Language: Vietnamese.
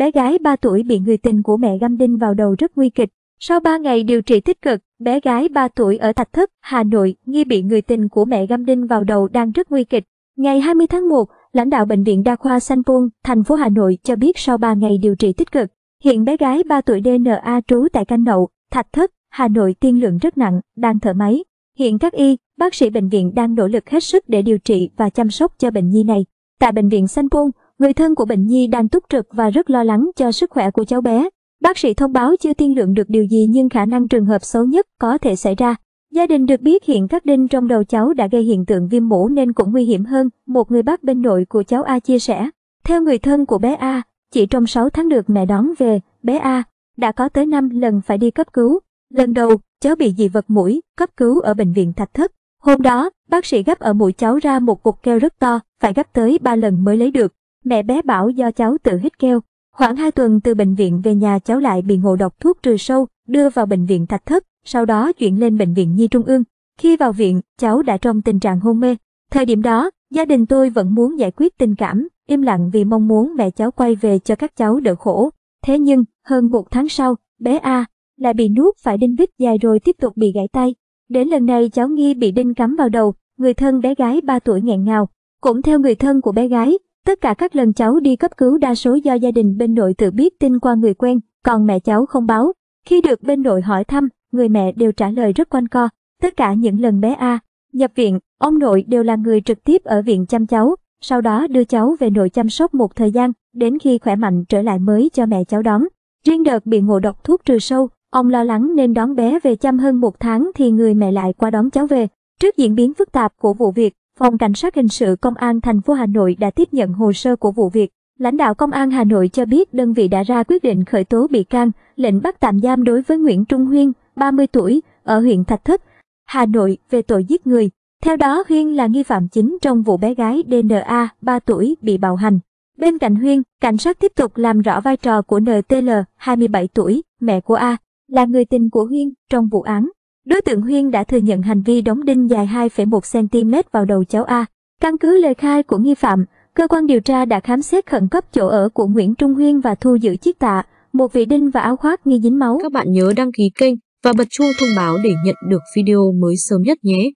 bé gái 3 tuổi bị người tình của mẹ găm đinh vào đầu rất nguy kịch. Sau 3 ngày điều trị tích cực, bé gái 3 tuổi ở Thạch Thất, Hà Nội nghi bị người tình của mẹ găm đinh vào đầu đang rất nguy kịch. Ngày 20 tháng 1, lãnh đạo Bệnh viện Đa khoa Sanh Pôn, thành phố Hà Nội cho biết sau 3 ngày điều trị tích cực, hiện bé gái 3 tuổi DNA trú tại Canh Nậu, Thạch Thất, Hà Nội tiên lượng rất nặng, đang thở máy. Hiện các y, bác sĩ bệnh viện đang nỗ lực hết sức để điều trị và chăm sóc cho bệnh nhi này. Tại bệnh viện Sanh Pôn, người thân của bệnh nhi đang túc trực và rất lo lắng cho sức khỏe của cháu bé. Bác sĩ thông báo chưa tiên lượng được điều gì nhưng khả năng trường hợp xấu nhất có thể xảy ra. Gia đình được biết hiện các đinh trong đầu cháu đã gây hiện tượng viêm mũ nên cũng nguy hiểm hơn, một người bác bên nội của cháu A chia sẻ. Theo người thân của bé A, chỉ trong 6 tháng được mẹ đón về, bé A đã có tới 5 lần phải đi cấp cứu. Lần đầu, cháu bị dị vật mũi, cấp cứu ở bệnh viện Thạch Thất. Hôm đó, bác sĩ gấp ở mũi cháu ra một cục keo rất to, phải gấp tới 3 lần mới lấy được. Mẹ bé bảo do cháu tự hít keo. Khoảng 2 tuần từ bệnh viện về nhà cháu lại bị ngộ độc thuốc trừ sâu, đưa vào bệnh viện Thạch Thất, sau đó chuyển lên bệnh viện Nhi Trung ương. Khi vào viện, cháu đã trong tình trạng hôn mê. Thời điểm đó, gia đình tôi vẫn muốn giải quyết tình cảm, im lặng vì mong muốn mẹ cháu quay về cho các cháu đỡ khổ. Thế nhưng, hơn một tháng sau, bé A lại bị nuốt phải đinh vít dài rồi tiếp tục bị gãy tay. Đến lần này cháu nghi bị đinh cắm vào đầu, người thân bé gái 3 tuổi nghẹn ngào. Cũng theo người thân của bé gái, tất cả các lần cháu đi cấp cứu đa số do gia đình bên nội tự biết tin qua người quen, còn mẹ cháu không báo. Khi được bên nội hỏi thăm, người mẹ đều trả lời rất quanh co. Tất cả những lần bé A nhập viện, ông nội đều là người trực tiếp ở viện chăm cháu, sau đó đưa cháu về nội chăm sóc một thời gian, đến khi khỏe mạnh trở lại mới cho mẹ cháu đón. Riêng đợt bị ngộ độc thuốc trừ sâu, ông lo lắng nên đón bé về chăm hơn một tháng thì người mẹ lại qua đón cháu về. Trước diễn biến phức tạp của vụ việc, Phòng Cảnh sát Hình sự Công an thành phố Hà Nội đã tiếp nhận hồ sơ của vụ việc. Lãnh đạo Công an Hà Nội cho biết đơn vị đã ra quyết định khởi tố bị can, lệnh bắt tạm giam đối với Nguyễn Trung Huyên, 30 tuổi, ở huyện Thạch Thất, Hà Nội về tội giết người. Theo đó Huyên là nghi phạm chính trong vụ bé gái DNA 3 tuổi bị bạo hành. Bên cạnh Huyên, cảnh sát tiếp tục làm rõ vai trò của NTL 27 tuổi, mẹ của A, là người tình của Huyên trong vụ án. Đối tượng Huyên đã thừa nhận hành vi đóng đinh dài 2,1cm vào đầu cháu A. Căn cứ lời khai của nghi phạm, cơ quan điều tra đã khám xét khẩn cấp chỗ ở của Nguyễn Trung Huyên và thu giữ chiếc tạ, một vị đinh và áo khoác nghi dính máu. Các bạn nhớ đăng ký kênh và bật chuông thông báo để nhận được video mới sớm nhất nhé.